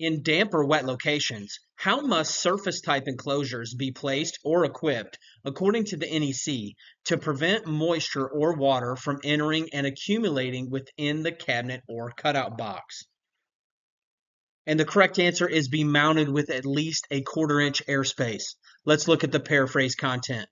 In damp or wet locations, how must surface type enclosures be placed or equipped according to the NEC to prevent moisture or water from entering and accumulating within the cabinet or cutout box? And the correct answer is be mounted with at least a quarter inch airspace. Let's look at the paraphrase content.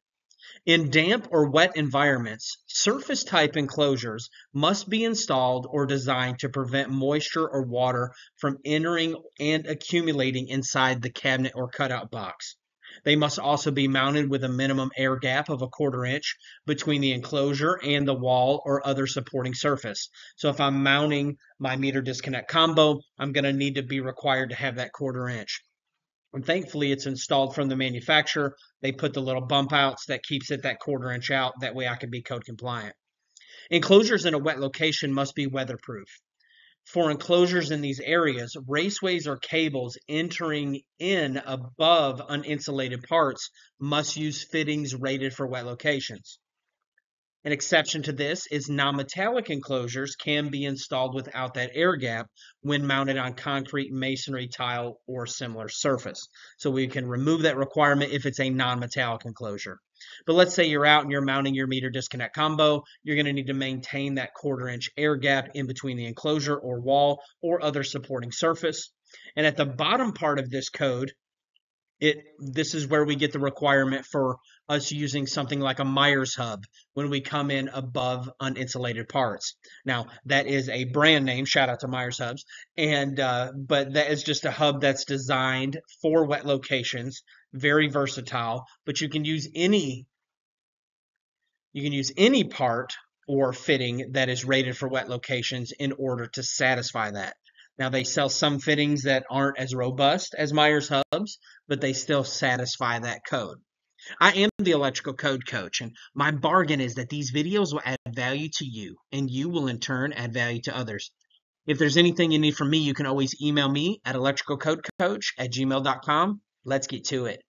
In damp or wet environments, surface type enclosures must be installed or designed to prevent moisture or water from entering and accumulating inside the cabinet or cutout box. They must also be mounted with a minimum air gap of a quarter inch between the enclosure and the wall or other supporting surface. So if I'm mounting my meter disconnect combo, I'm going to need to be required to have that quarter inch. And thankfully, it's installed from the manufacturer. They put the little bump outs that keeps it that quarter inch out. That way I can be code compliant. Enclosures in a wet location must be weatherproof. For enclosures in these areas, raceways or cables entering in above uninsulated parts must use fittings rated for wet locations. An exception to this is non-metallic enclosures can be installed without that air gap when mounted on concrete, masonry, tile, or similar surface. So we can remove that requirement if it's a non-metallic enclosure. But let's say you're out and you're mounting your meter disconnect combo, you're going to need to maintain that quarter inch air gap in between the enclosure or wall or other supporting surface. And at the bottom part of this code, it this is where we get the requirement for us using something like a Myers hub when we come in above uninsulated parts. Now that is a brand name. Shout out to Myers hubs, and uh, but that is just a hub that's designed for wet locations, very versatile. But you can use any you can use any part or fitting that is rated for wet locations in order to satisfy that. Now they sell some fittings that aren't as robust as Myers hubs, but they still satisfy that code. I am the electrical code coach, and my bargain is that these videos will add value to you, and you will in turn add value to others. If there's anything you need from me, you can always email me at electricalcodecoach at gmail.com. Let's get to it.